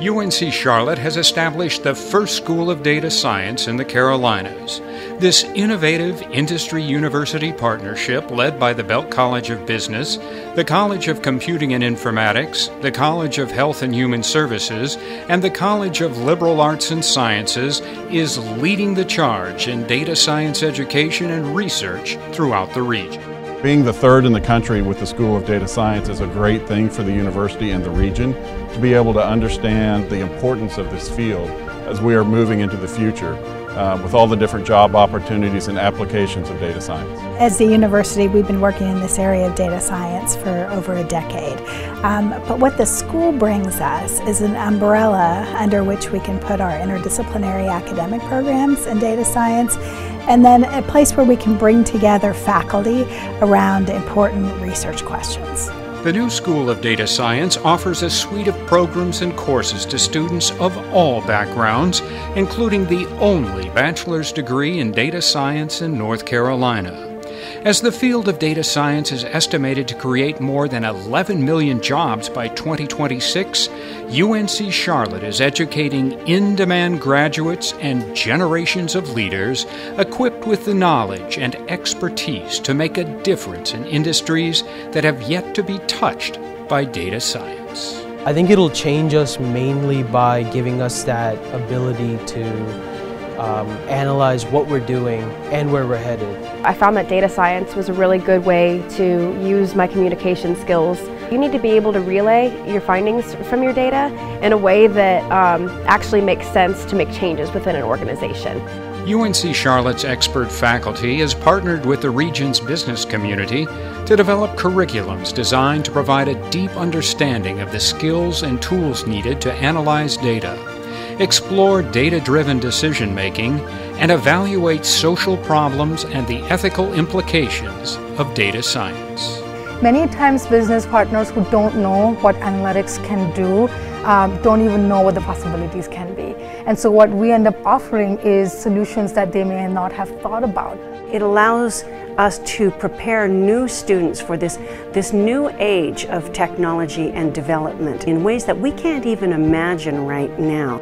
UNC Charlotte has established the first School of Data Science in the Carolinas. This innovative industry university partnership, led by the Belk College of Business, the College of Computing and Informatics, the College of Health and Human Services, and the College of Liberal Arts and Sciences, is leading the charge in data science education and research throughout the region. Being the third in the country with the School of Data Science is a great thing for the university and the region to be able to understand the importance of this field as we are moving into the future uh, with all the different job opportunities and applications of data science. As the university, we've been working in this area of data science for over a decade. Um, but what the school brings us is an umbrella under which we can put our interdisciplinary academic programs in data science and then a place where we can bring together faculty around important research questions. The new School of Data Science offers a suite of programs and courses to students of all backgrounds, including the only bachelor's degree in data science in North Carolina. As the field of data science is estimated to create more than 11 million jobs by 2026, UNC Charlotte is educating in demand graduates and generations of leaders equipped with the knowledge and expertise to make a difference in industries that have yet to be touched by data science. I think it'll change us mainly by giving us that ability to um, analyze what we're doing and where we're headed. I found that data science was a really good way to use my communication skills. You need to be able to relay your findings from your data in a way that um, actually makes sense to make changes within an organization. UNC Charlotte's expert faculty has partnered with the region's business community to develop curriculums designed to provide a deep understanding of the skills and tools needed to analyze data explore data driven decision making, and evaluate social problems and the ethical implications of data science. Many times, business partners who don't know what analytics can do um, don't even know what the possibilities can be. And so, what we end up offering is solutions that they may not have thought about. It allows us to prepare new students for this, this new age of technology and development in ways that we can't even imagine right now.